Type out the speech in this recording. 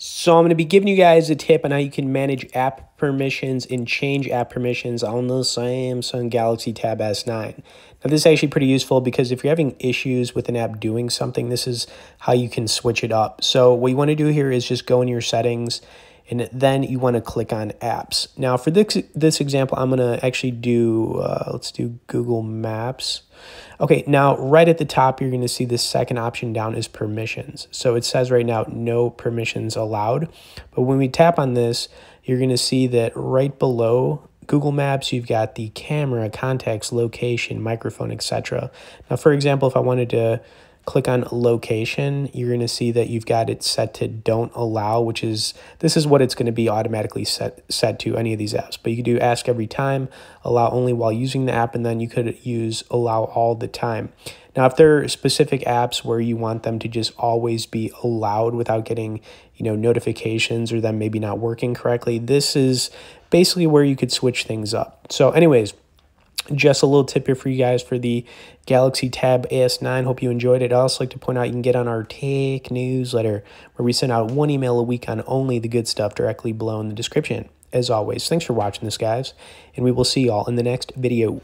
So I'm going to be giving you guys a tip on how you can manage app permissions and change app permissions on the Samsung Galaxy Tab S9. Now this is actually pretty useful because if you're having issues with an app doing something, this is how you can switch it up. So what you want to do here is just go in your settings and then you want to click on apps. Now for this, this example, I'm going to actually do, uh, let's do Google Maps. Okay, now right at the top, you're going to see the second option down is permissions. So it says right now, no permissions allowed. But when we tap on this, you're going to see that right below Google Maps, you've got the camera, contacts, location, microphone, etc. Now, for example, if I wanted to click on location, you're going to see that you've got it set to don't allow, which is, this is what it's going to be automatically set, set to any of these apps. But you do ask every time, allow only while using the app, and then you could use allow all the time. Now, if there are specific apps where you want them to just always be allowed without getting, you know, notifications or them maybe not working correctly, this is basically where you could switch things up. So anyways, just a little tip here for you guys for the Galaxy Tab S9. Hope you enjoyed it. I also like to point out you can get on our Tech newsletter where we send out one email a week on only the good stuff directly below in the description. As always, thanks for watching this, guys, and we will see y'all in the next video.